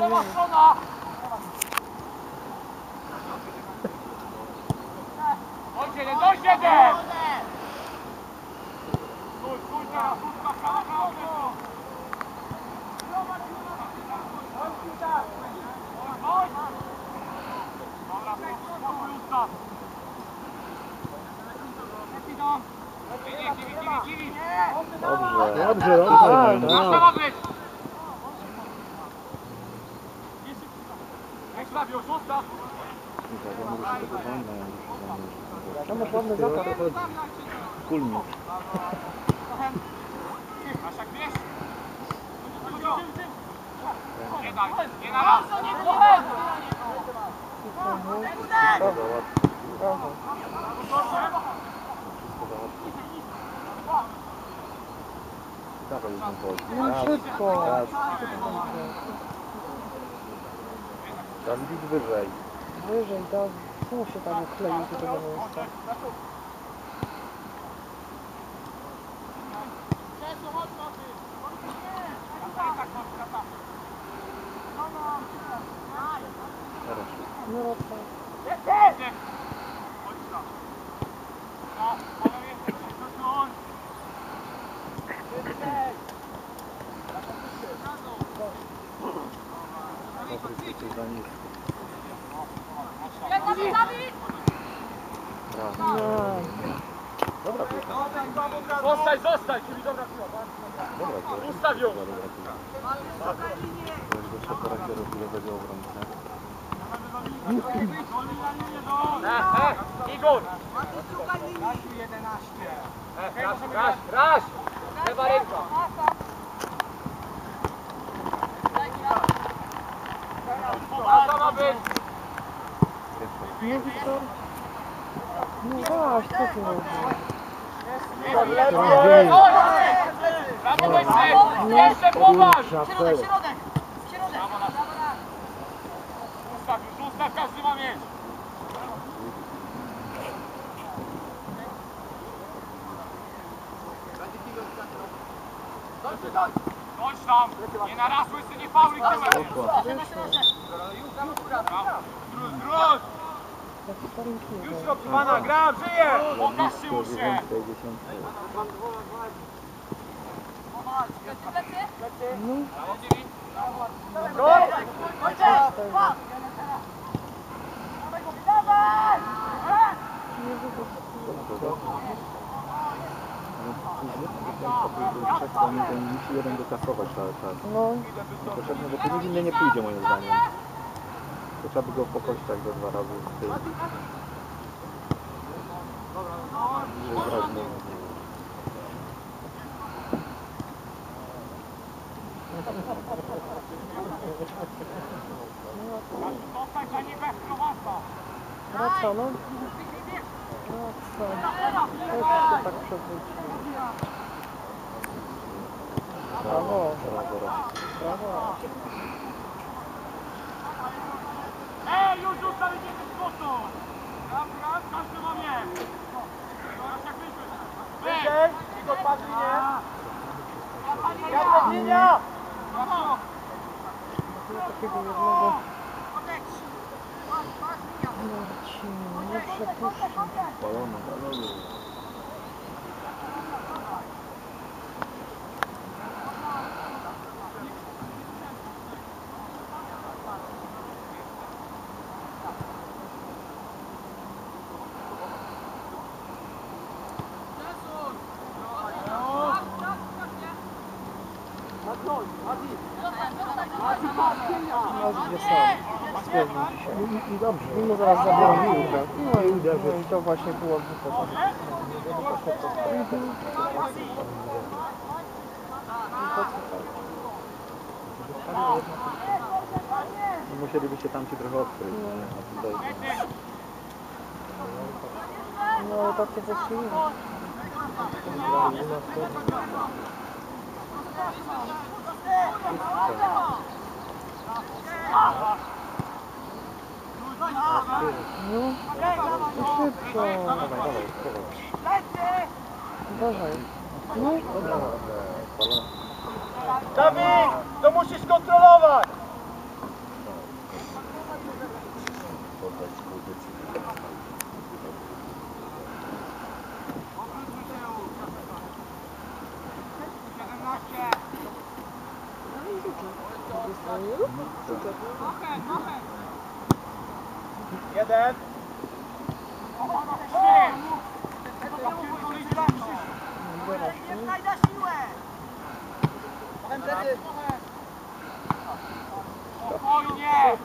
Lewa strona! Chodź jeden, dość jeden! Stój, stój teraz, prawo, prawo, prawo. Chodź! Dobra, spokój, ustaw. Lepiej dom. Kiwi, kiwi, kiwi, kiwi. Dobrze. Dobrze, dobrze. Tak, Masz tak. ma być! No masz ładny zakład. Kulmi. Masz jak wiesz? Nie daj, nie na raz! No szybko. Dawid idź wyżej. Wyżej, da. Tu się tam klei do tego miejsca. Teraz. No tak. Patryk, ty coś za nisko. Dawid, Dawid! Brawo. No. Dobra piłka. Zostań, zostań! Czyli dobra piła, Dobra piłka. Ustaw ją. Dobra, dobra piłka. To jest wyższe charakteru chwilowego obrońcę. E, e, Igor! E, Raz, raz, raz! Lewa ręka! Pasa ma być! No Wiktor. No waś, co ty robisz? Brawo, Wojciech! Jeszcze poważ! Żapel. Ustaw, już ustaw, każdy ma mieć! Chodź tam! Nie na raz, łysy, nie fauluj tyłem! Poszła. Drut, Już piłą. robiwana, gram, żyje! Pokaż się mu się! Dziewiątej, dziesiątej. No, nie wychodzi. No, trzech to nie musi jeden dokasować cały czas. No, Potrzebne, bo tu nic inny nie pójdzie moim zdaniem. To trzeba by go pokość tak do dwa razy w tył. Żeby grać nie Zostań, a nie bez prowadztwa! wraca, no. Wraca. Też się tak przewrócił. Brawo, Brawo, brawo. brawo. Ej, już ustawić się z kosą! Raz, raz, każdy ma mieć! Teraz jak wyjdzie! Wyjdzie! Igor, patrz linię! Jak linia! Takiego jednego... Marcin, nie przepuszczę. Balony, balony. I, i dobrze. Mimo zaraz zabrał piłkę. No i uderzy. No i to właśnie było głupota. Mhm. Tak? Musielibyście tam się trochę odkryć. nie? A tutaj No ale tak to właśnie nie. No, szybko. Uważaj. No. Dawid, to musisz kontrolować! Jeden. Spokojnie!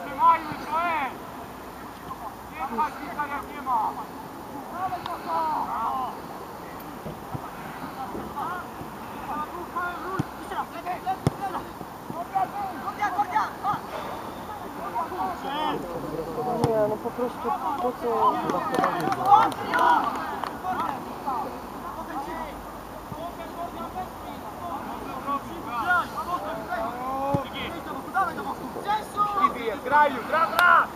Trzymajmy to, ej! Nie ma kilka jak nie ma! Nie, no po prostu po co... I bije, graj już, gra, gra!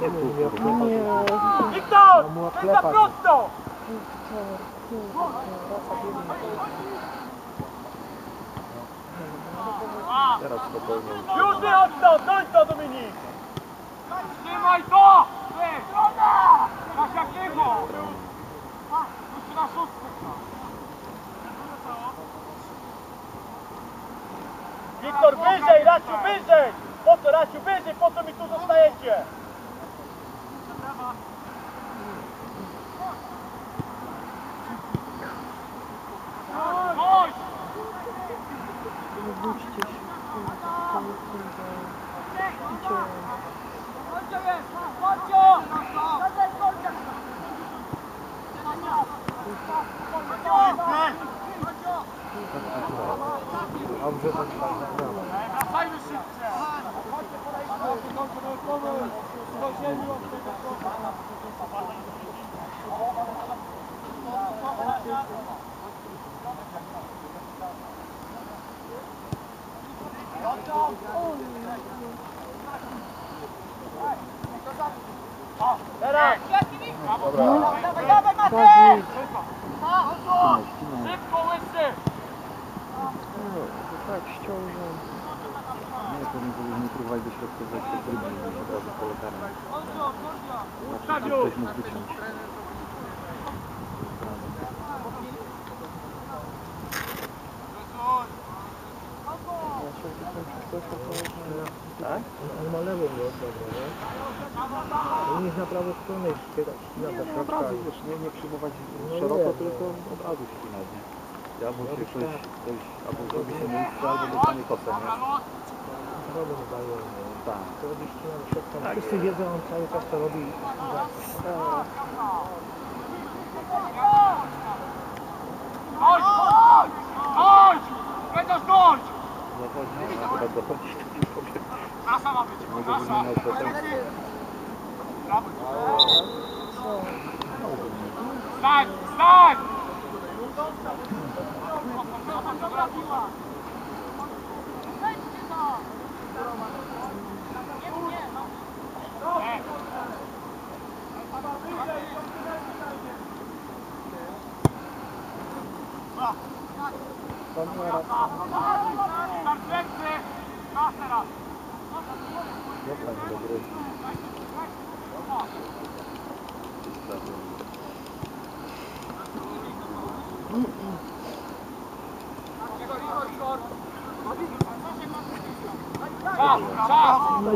Nie, nie, Wiktor! mu Ten za klepać. Teraz spokojnie. Już wychodź to, doń to Dominik! Trzymaj to! Ty! Tak jak tego! Już na szóstkę Wiktor, wyżej, Raciu, wyżej! Po co, Raciu, wyżej, po co mi tu zostajecie? Dobrze, to Szybciej! Teraz! Dawid, Szybko, łysy! no, tak ściążą. Nie, to nie powinien próbować dośrodkować się drugim, od razu po lekarzu. Znaczy, ktoś mógł wyciąć. Ja się coś, to Tak? On ma lewą dobra, nie? On jest na prawo stronę i ściga Nie, no, od razu, i- wiesz, nie, nie przyjmować No szeroko, nie, tylko no. od razu ścinać, nie? Ja mu się Robić ktoś, tak. ktoś albo zrobi się miejsce, albo dostanie kosę, nie? Problem daje. Tak. To robi ścina do środka. Tak Wszyscy wiedzą, on cały czas to robi. i! Chodź! Będziesz dąć! Dochodzi, no, chyba dochodzi. Trasa ma być, Nie go trasa! wymieniał pretensji. Stań, stań! Dobra, nie do gry. Czas, czas! No i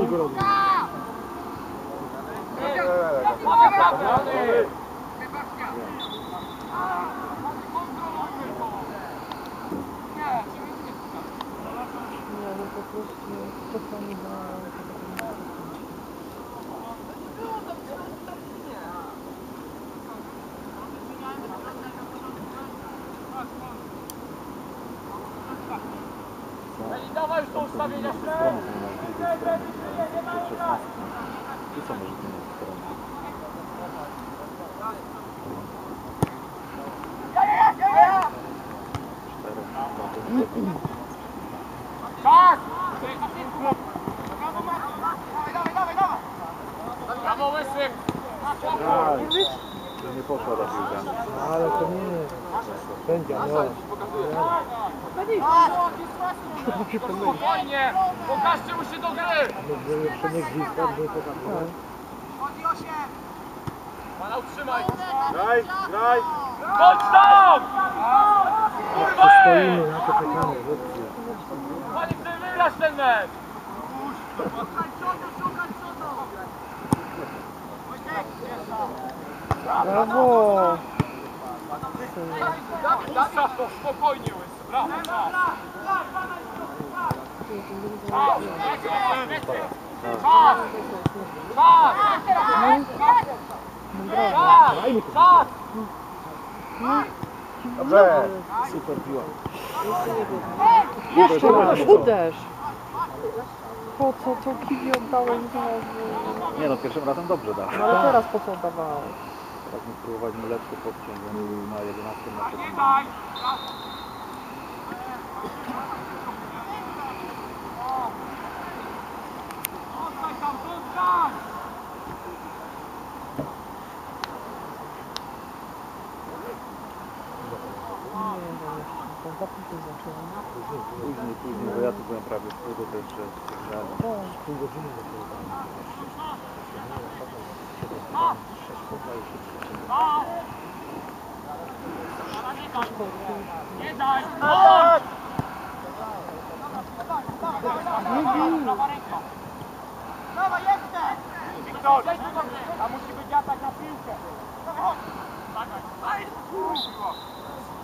go robi. Ej, dawaj już to ustawienie Strony stronie. To 16. Tu co może zmieniać stronę? Cztery. Czas! Tak, nie poszła ta piłka. Ale to nie. Sędzia, no. Spokojnie! Pokażcie mu się do gry! Że jeszcze nie gwizdka, żeby pokazać. Pana utrzymaj! Graj, graj! Chodź tam! Kurwa! Stoimy na to czekamy, chłopcy. Panie chce wygrać ten mecz! Brawo! Spokojnie brawo! Czas! Czas! Dobrze, super piła. Jeszcze raz, uderz. Po co to kiwi oddałem znowu? Nie no, pierwszym razem dobrze dałem. No, ale teraz po co oddawałeś? Tak mi spróbować mleczko podciągnąć na 11 na 15. Pół godziny do tego. Nie daj! Chodź! Wiktor, tam musi być atak na piłkę.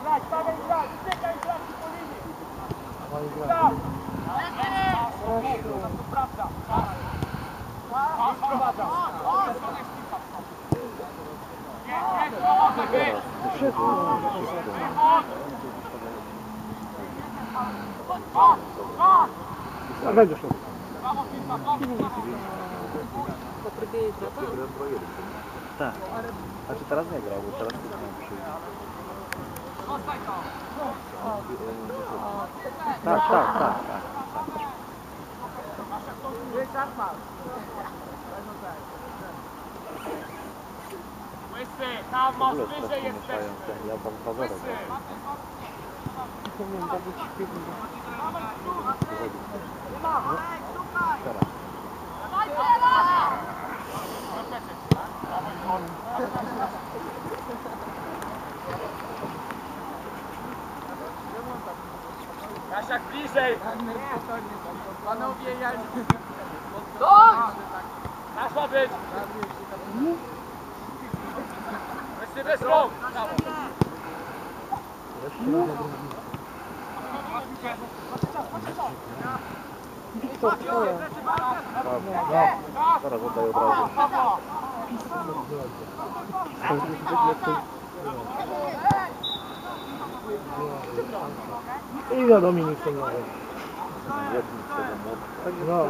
Grać, stawiaj, grać, uciekaj, grać po linii. Dawaj, graj. Tam. To prawda. Tam sprowadza. Nie, nie, pomoże być. Szybko, Dawaj do środka. Tak. Tak, tak, tak. Łysy, tam masz wyżej jesteśmy. ja tam. Łysy. Powinien Dawid śpiewny. Teraz. Jasiak bliżej! Panowie, ja... Dość! Nasz ma być! Łysy bez rąk! Zaraz oddaję od razu. I za Dominik. Tak No.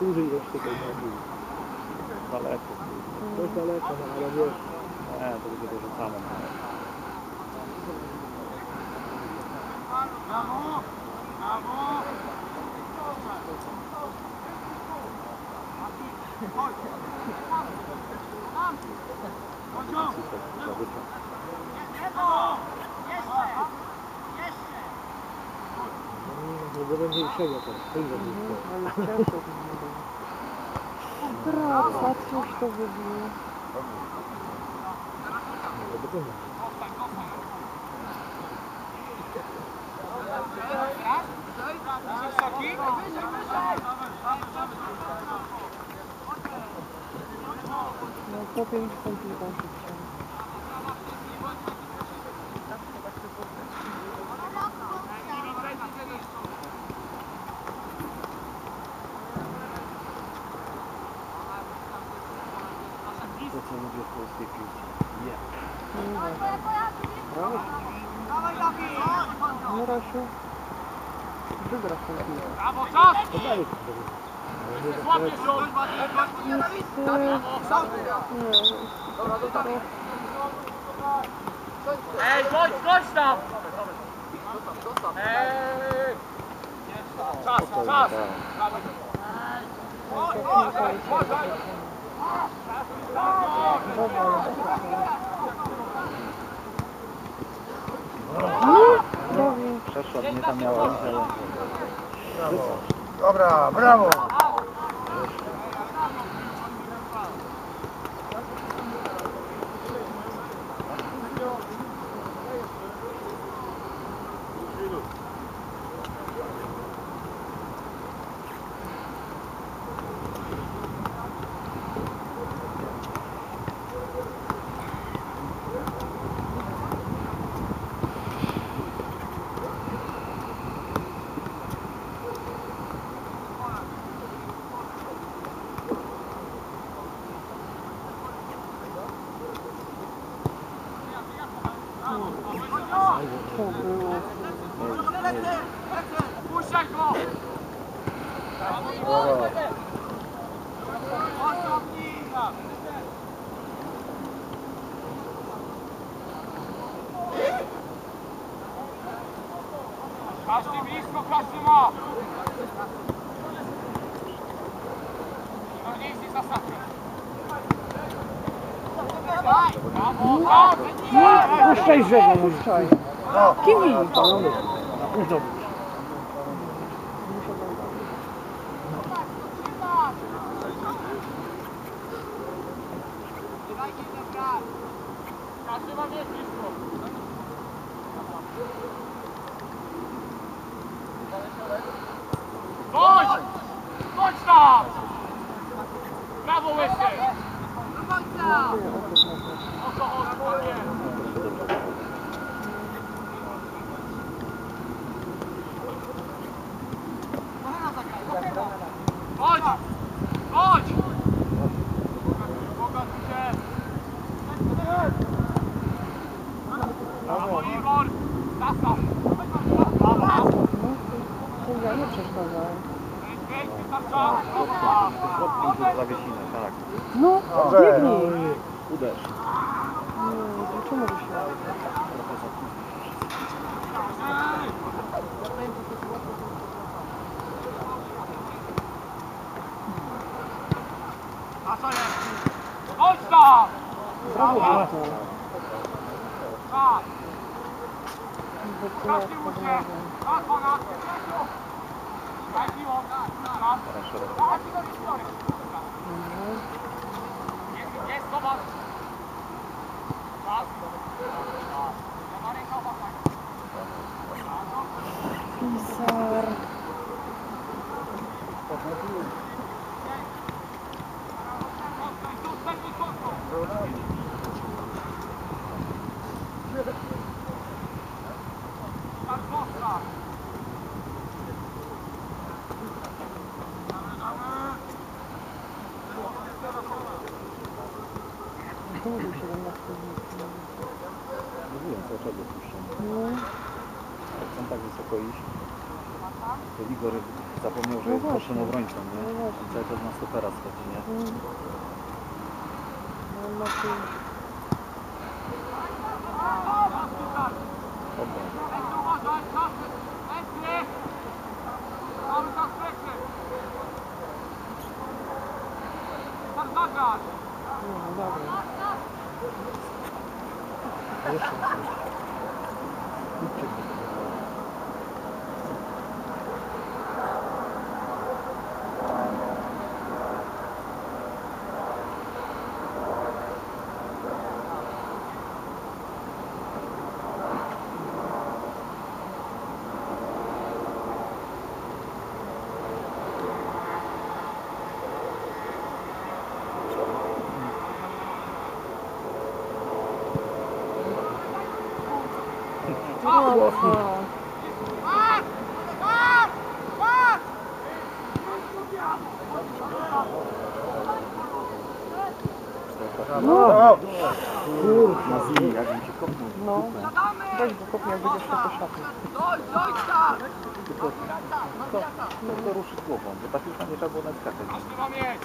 Dłużej jeszcze tej nogi. Daleko. Dość daleko, no ale wiesz. Nie, to będzie dorzucane. Super, zawyciąg. No bo będzie uprzejmie teraz. Pójdź do Mhm, blisko. ale ciężko to było. Praca, cóż to wybiło. Zobaczymy. Po pięć punktów kończyć się. To co lubię w polskiej piłce. Nie. No Rasiu. Wygrasz tą piłkę. Brawo, czas! Podaję to sobie. Nie, Ej, chodź, chodź tam! Ej! Czas, czas! Przeszła, mnie tam miała. Dobra, brawo! Każdy blisko, każdy ma! No nie jest zasady. Brawo, brawo! Puszczaj żegę, puszczaj. Kimi! Każdy ma mieć blisko. Chodź! Chodź tam! Brawo, Łysy! O to chodzi, panie! Chodź! Chodź! Pokaż się! Brawo, Igor! Zastaw! To ja nie przeszkadzałem. Piękny tarcza! Brawo! Kropki tu zawiesimy, tak. No, Dobrze. biegnij. Uderz. Czemu by się... Brawo! Wytnę Każdy. Tak, pana! Tak, miło! Tak! Teraz szeroko. Tak, do historii! Jest, jest, zobacz! Сар. No naszym obrońcą, nie? No cały czas na stopera schodzi, nie? mm. No, no, tu. Obrał. Uważaj, czas! Lepiej! Cały czas lepiej! Tak zagrać! No, dobra. No, no. No! Na zimie, jakbym cię kopnął. No, weź go kopnij, jak będziesz. Tylko, to, no, to ruszyć głową, bo tak już nie trzeba było naskakać. Każdy ma mieć!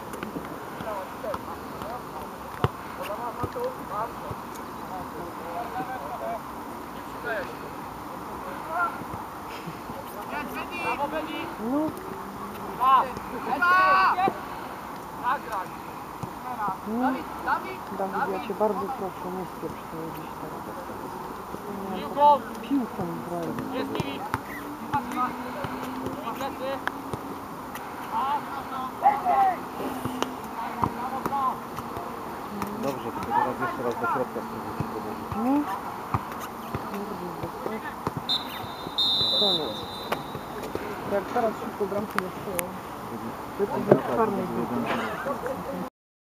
Brawo, Beni! No, no. Dawid, ja cię bardzo proszę, nie spieprz tego gdzieś teraz. Piłką! Graj. Jest Filip! Dobrze, tylko teraz jeszcze raz do środka spróbujcie podejść. No. Koniec. Jak teraz szybko bramki nie stoją, to jest karny.